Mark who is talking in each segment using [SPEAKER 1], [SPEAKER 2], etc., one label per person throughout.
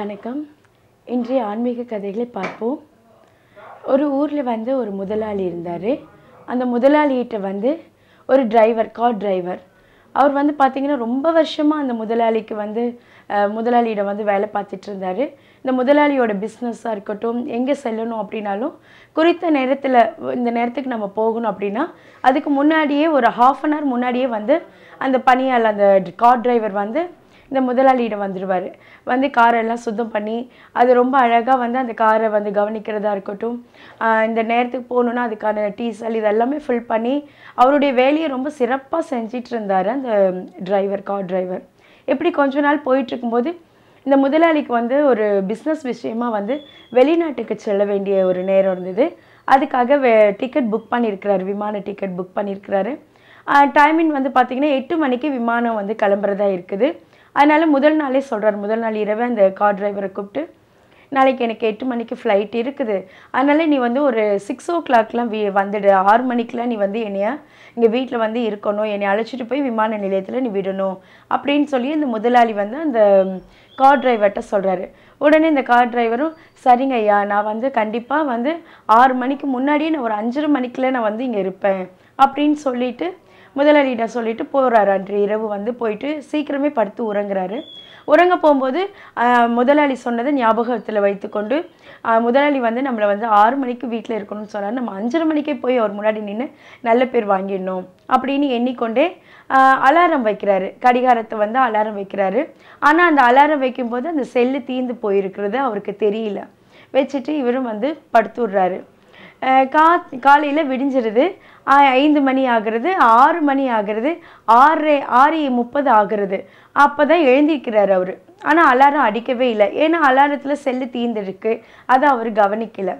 [SPEAKER 1] வணக்கம். இன்றைய ஆன்மீக கதைகளை பார்ப்போம். ஒரு ஊரில் வந்து ஒரு முதலாளி இருந்தார். அந்த முதலாளிகிட்ட வந்து ஒரு டிரைவர் கார் டிரைவர் அவர் வந்து பார்த்திங்கன்னா ரொம்ப வருஷமாக அந்த முதலாளிக்கு வந்து முதலாளியிடம் வந்து வேலை பார்த்துட்டு இருந்தார். இந்த முதலாளியோட பிஸ்னஸாக இருக்கட்டும் எங்கே செல்லணும் அப்படின்னாலும் குறித்த நேரத்தில் இந்த நேரத்துக்கு நம்ம போகணும் அப்படின்னா அதுக்கு முன்னாடியே ஒரு ஹாஃப் அன் ஹவர் முன்னாடியே வந்து அந்த பணியாளர் அந்த கார் டிரைவர் வந்து இந்த முதலாளியிடம் வந்துடுவார். வந்து காரெல்லாம் சுத்தம் பண்ணி அது ரொம்ப அழகாக வந்து அந்த காரை வந்து கவனிக்கிறதா இருக்கட்டும் இந்த நேரத்துக்கு போகணுன்னா அதுக்கான டீசல் இதெல்லாமே ஃபில் பண்ணி அவருடைய வேலையை ரொம்ப சிறப்பாக செஞ்சிட்டு இருந்தார் அந்த டிரைவர் கார் டிரைவர் எப்படி கொஞ்ச நாள் போயிட்டுருக்கும்போது இந்த முதலாளிக்கு வந்து ஒரு பிஸ்னஸ் விஷயமா வந்து வெளிநாட்டுக்கு செல்ல வேண்டிய ஒரு நேரம் இருந்தது. அதுக்காக வே டிக்கெட் புக் பண்ணியிருக்கிறாரு விமான டிக்கெட் புக் பண்ணியிருக்கிறாரு. டைமிங் வந்து பார்த்திங்கன்னா எட்டு மணிக்கு விமானம் வந்து கிளம்புறதா இருக்குது. அதனால் முதல் நாளே சொல்கிறார் முதல் நாள் இரவே அந்த கார் டிரைவரை கூப்பிட்டு நாளைக்கு எனக்கு எட்டு மணிக்கு ஃப்ளைட் இருக்குது. அதனால நீ வந்து ஒரு சிக்ஸ் ஓ கிளாக்லாம் வீ வந்துடு. ஆறு மணிக்கெலாம் நீ வந்து என்னைய இங்கே வீட்டில் வந்து இருக்கணும். என்னை அழைச்சிட்டு போய் விமான நிலையத்தில் நீ விடணும். அப்படின்னு சொல்லி இந்த முதலாளி வந்து அந்த கார் டிரைவர்கிட்ட சொல்கிறாரு உடனே இந்த கார் டிரைவரும் சரிங்க ஐயா நான் வந்து கண்டிப்பாக வந்து ஆறு மணிக்கு முன்னாடியே நான் ஒரு அஞ்சரை மணிக்கெலாம் நான் வந்து இங்கே இருப்பேன். அப்படின்னு சொல்லிட்டு முதலாளிகிட்ட சொல்லிட்டு போகிறாரு அன்று இரவு வந்து போயிட்டு சீக்கிரமே படுத்து உறங்குறாரு. உறங்க போகும்போது முதலாளி சொன்னதை ஞாபகத்தில் வைத்துக்கொண்டு முதலாளி வந்து நம்மளை வந்து ஆறு மணிக்கு வீட்டில் இருக்கணும்னு சொன்னார். நம்ம அஞ்சரை மணிக்கே போய் அவர் முன்னாடி நின்று நல்ல பேர் வாங்கிடணும் அப்படின்னு எண்ணிக்கொண்டே அலாரம் வைக்கிறாரு. கடிகாரத்தை வந்து அலாரம் வைக்கிறாரு. ஆனால் அந்த அலாரம் வைக்கும்போது அந்த செல்லு தீந்து போயிருக்கிறது அவருக்கு தெரியல. வச்சுட்டு இவரும் வந்து படுத்துடுறாரு கா காலையில் விடிஞ்சிருது. ஐந்து மணி ஆகிறது ஆறு மணி ஆகிறது ஆறு ஆறு முப்பது ஆகிறது. அப்போ தான் எழுந்திருக்கிறார் அவர். ஆனால் அலாரம் அடிக்கவே இல்லை. ஏன்னா அலாரத்தில் செல்லு தீர்ந்துருக்கு அதை அவர் கவனிக்கலை.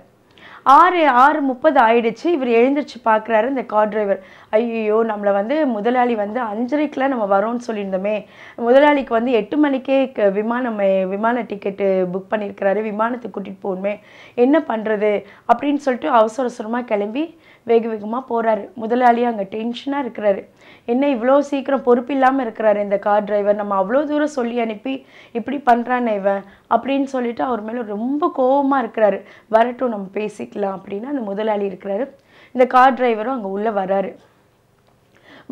[SPEAKER 1] ஆறு ஆறு முப்பது ஆயிடுச்சு. இவர் எழுந்திரிச்சு பார்க்குறாரு இந்த கார் டிரைவர் ஐயோ நம்மளை வந்து முதலாளி வந்து அஞ்சரைக்கெலாம் நம்ம வரோம்னு சொல்லியிருந்தோமே. முதலாளிக்கு வந்து எட்டு மணிக்கே க- விமானம் விமான டிக்கெட்டு புக் பண்ணியிருக்கிறாரு. விமானத்துக்கு கூட்டிகிட்டு போகணுமே. என்ன பண்ணுறது அப்படின்னு சொல்லிட்டு அவசர அவசரமாக கிளம்பி வேக வேகமாக போகிறாரு முதலாளி அங்கே டென்ஷனாக இருக்கிறாரு. என்ன இவ்வளோ சீக்கிரம் பொறுப்பு இல்லாமல் இருக்கிறாரு இந்த கார் டிரைவர் நம்ம அவ்வளோ தூரம் சொல்லி அனுப்பி இப்படி பண்ணுறானே இவன்? அப்படின்னு சொல்லிட்டு அவர் மேலே ரொம்ப கோவமாக இருக்கிறாரு. வரட்டும் நம்ம பேசிக்கலாம் அப்படின்னு அந்த முதலாளி இருக்கிறாரு. இந்த கார் டிரைவரும் அங்கே உள்ளே வராரு.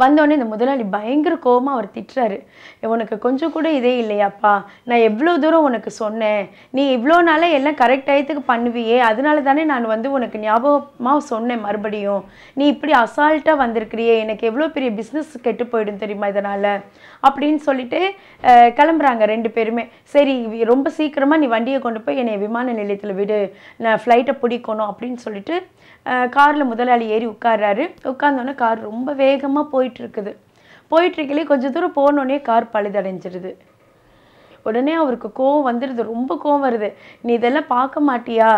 [SPEAKER 1] வந்தோடனே இந்த முதலாளி பயங்கர கோபமாக அவர் திட்டுறாரு. உனக்கு கொஞ்சம் கூட இதே இல்லையாப்பா. நான் எவ்வளோ தூரம் உனக்கு சொன்னேன். நீ இவ்வளோ நாளாக எல்லாம் கரெக்ட் டயத்துக்கு பண்ணுவியே. அதனால தானே நான் வந்து உனக்கு ஞாபகமாக சொன்னேன் மறுபடியும். நீ இப்படி அசால்ட்டாக வந்திருக்கிறியே. எனக்கு எவ்வளோ பெரிய பிஸ்னஸ் கெட்டு போயிடும் தெரியுமா இதனால்? அப்படின்னு சொல்லிட்டு கிளம்புறாங்க ரெண்டு பேருமே. சரி ரொம்ப சீக்கிரமாக நீ வண்டியை கொண்டு போய் என்னை விமான நிலையத்தில் விடு. நான் ஃப்ளைட்டை பிடிக்கணும். அப்படின்னு சொல்லிட்டு காரில் முதலாளி ஏறி உட்கார்றாரு. உட்கார்ந்தோன்னே கார் ரொம்ப வேகமாக போய் போயிட்டுருக்குது. போயிட்டுருக்கலே கொஞ்சம் தூரம் போனோடனே கார் பழுதடைஞ்சிருது. உடனே அவருக்கு கோவம் வந்துடுது ரொம்ப கோவம் வருது. நீ இதெல்லாம் பார்க்க மாட்டியா?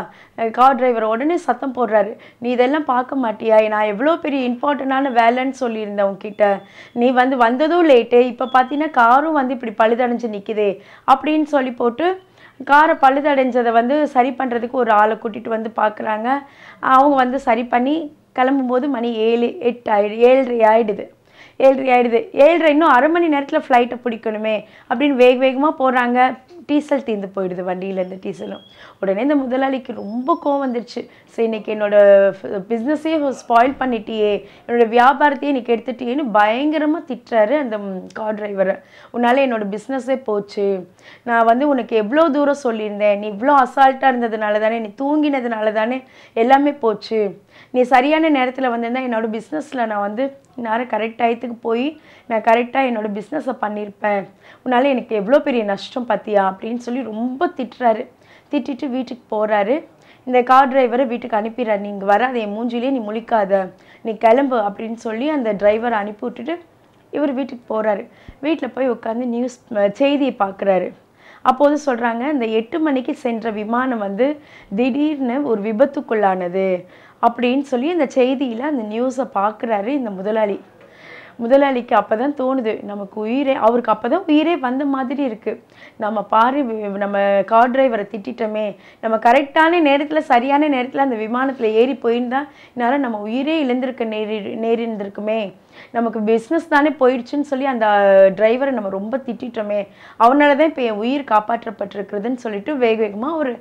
[SPEAKER 1] Car driver. உடனே சத்தம் போடுறாரு. நீ இதெல்லாம் பார்க்க மாட்டியா? நான் எவ்வளோ பெரிய இம்பார்ட்டண்டான வேலைன்னு சொல்லியிருந்தேன் உன்கிட்ட. நீ வந்து வந்ததும் லேட்டு. இப்போ பார்த்தீங்கன்னா காரும் வந்து இப்படி பழுதடைஞ்சு நிற்குதே அப்படின்னு சொல்லி போட்டு காரை பழுதடைஞ்சதை வந்து சரி பண்ணுறதுக்கு ஒரு ஆளை கூட்டிகிட்டு வந்து பார்க்குறாங்க. அவங்க வந்து சரி பண்ணி கிளம்பும்போது மணி ஏழு எட்டு ஆயிடு ஏழரை ஆயிடுது. ஏழ்ரை ஆயிடுது ஏழ்ரை இன்னும் அரை மணி நேரத்தில் ஃப்ளைட்டை பிடிக்கணுமே அப்படின்னு வேக வேகமாக போகிறாங்க டீசல் தீர்ந்து போயிடுது வண்டியில் இந்த டீசலும். உடனே இந்த முதலாளிக்கு ரொம்ப கோவம் வந்துருச்சு. சரி இன்னைக்கு என்னோட பிஸ்னஸே ஸ்பாயில் பண்ணிட்டியே. என்னோட வியாபாரத்தையே இன்னைக்கு எடுத்துட்டியேன்னு பயங்கரமாக திட்டுறாரு அந்த கார் டிரைவரை உன்னால் என்னோட பிஸ்னஸே போச்சு. நான் வந்து உனக்கு எவ்வளோ தூரம் சொல்லியிருந்தேன். நீ இவ்வளோ அசால்ட்டாக இருந்ததுனால தானே நீ தூங்கினதுனால தானே எல்லாமே போச்சு. நீ சரியான நேரத்தில் வந்திருந்தா என்னோடய பிஸ்னஸில் நான் வந்து நேரம் கரெக்ட் டயத்துக்கு போய் நான் கரெக்டாக என்னோடய பிஸ்னஸை பண்ணியிருப்பேன் உன்னால் எனக்கு எவ்வளோ பெரிய நஷ்டம் பார்த்தியா அப்படின்னு சொல்லி ரொம்ப திட்டுறாரு. திட்டிட்டு வீட்டுக்கு போகிறாரு இந்த கார் டிரைவரை வீட்டுக்கு அனுப்பிடுறாரு. நீ இங்கே அதை என் மூஞ்சிலே நீ முழிக்காத. நீ கிளம்பு அப்படின்னு சொல்லி அந்த டிரைவரை அனுப்பி விட்டுட்டு இவர் வீட்டுக்கு போகிறாரு வீட்டில் போய் உட்காந்து நியூஸ் செய்தியை பார்க்குறாரு அப்போது சொல்கிறாங்க இந்த எட்டு மணிக்கு சென்ற விமானம் வந்து திடீர்னு ஒரு விபத்துக்குள்ளானது அப்படின்னு சொல்லி இந்த செய்தியில் அந்த நியூஸை பார்க்குறாரு இந்த முதலாளி. முதலாளிக்கு அப்போ தான் தோணுது. நமக்கு உயிரே அவருக்கு அப்போ தான் உயிரே வந்த மாதிரி இருக்குது நம்ம பாரு நம்ம கார் டிரைவரை திட்டிட்டோமே. நம்ம கரெக்டான நேரத்தில் சரியான நேரத்தில் அந்த விமானத்தில் ஏறி போயிருந்தா இதனால் நம்ம உயிரே இழந்திருக்க நேரி நேரிருந்திருக்குமே. நமக்கு பிஸ்னஸ் தானே போயிடுச்சுன்னு சொல்லி அந்த டிரைவரை நம்ம ரொம்ப திட்டிட்டோமே. அவனால தான் இப்போ என் உயிர் காப்பாற்றப்பட்டிருக்கிறதுன்னு சொல்லிட்டு வேக வேகமாக ஒரு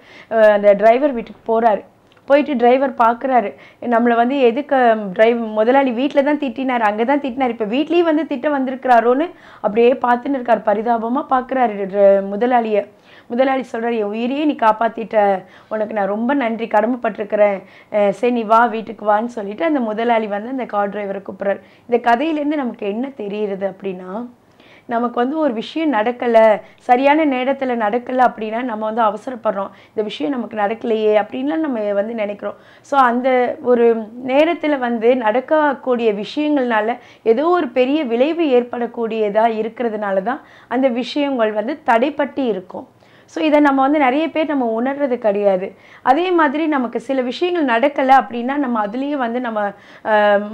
[SPEAKER 1] அந்த டிரைவர் வீட்டுக்கு போகிறாரு போயிட்டு டிரைவர் பார்க்குறாரு நம்மளை வந்து எதுக்கு டிரைவ் முதலாளி வீட்டில் தான் திட்டினார் அங்கே தான் திட்டினார். இப்போ வீட்லேயும் வந்து திட்ட வந்திருக்கிறாரோன்னு அப்படியே பார்த்துன்னு இருக்கார். பரிதாபமாக பார்க்குறாரு முதலாளியை. முதலாளி சொல்கிறார் என் உயிரையே நீ காப்பாற்றிட்ட உனக்கு நான் ரொம்ப நன்றி கடமைப்பட்டிருக்கிறேன். சரி நீ வா வீட்டுக்கு வான்னு சொல்லிட்டு அந்த முதலாளி வந்து அந்த கார் டிரைவரை கூப்பிட்றாரு. இந்த கதையிலேருந்து நமக்கு என்ன தெரியுது அப்படின்னா நமக்கு வந்து ஒரு விஷயம் நடக்கலை சரியான நேரத்தில் நடக்கலை அப்படின்னா நம்ம வந்து அவசரப்படுறோம். இந்த விஷயம் நமக்கு நடக்கலையே அப்படின்லாம் நம்ம வந்து நினைக்கிறோம். ஸோ அந்த ஒரு நேரத்தில் வந்து நடக்கக்கூடிய விஷயங்கள்னால ஏதோ ஒரு பெரிய விளைவு ஏற்படக்கூடியதாக இருக்கிறதுனால தான் அந்த விஷயங்கள் வந்து தடைப்பட்டு இருக்கும். ஸோ இதை நம்ம வந்து நிறைய பேர் நம்ம உணர்றது கிடையாது. அதே மாதிரி நமக்கு சில விஷயங்கள் நடக்கலை அப்படின்னா நம்ம அதுலேயே வந்து நம்ம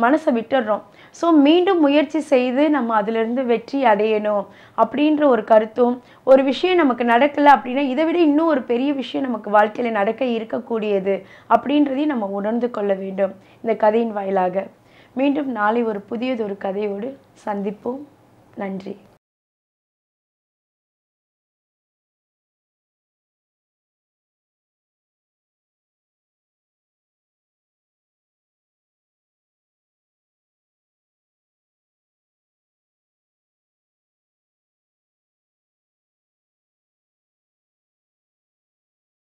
[SPEAKER 1] மனசை விட்டுடுறோம் ஸோ மீண்டும் முயற்சி செய்து நம்ம அதிலிருந்து வெற்றி அடையணும் அப்படின்ற ஒரு கருத்தும் ஒரு விஷயம் நமக்கு நடக்கலை அப்படின்னா இதை விட இன்னும் ஒரு பெரிய விஷயம் நமக்கு வாழ்க்கையில் நடக்க இருக்கக்கூடியது அப்படின்றதையும் நம்ம உணர்ந்து கொள்ள வேண்டும். இந்த கதையின் வாயிலாக. மீண்டும் நாளை ஒரு புதியதொரு கதையோடு சந்திப்போம். நன்றி.